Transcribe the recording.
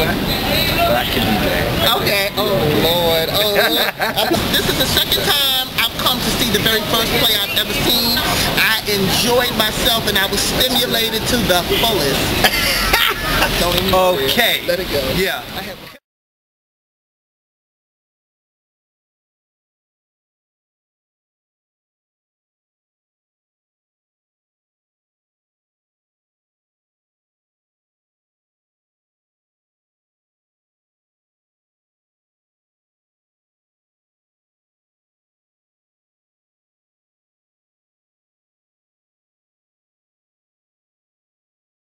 that, but can. Okay. Oh Lord. Oh Lord. this is the second time I've come to see the very first play I've ever seen. I enjoyed myself and I was stimulated to the fullest. Don't even Okay. Let it go. Yeah.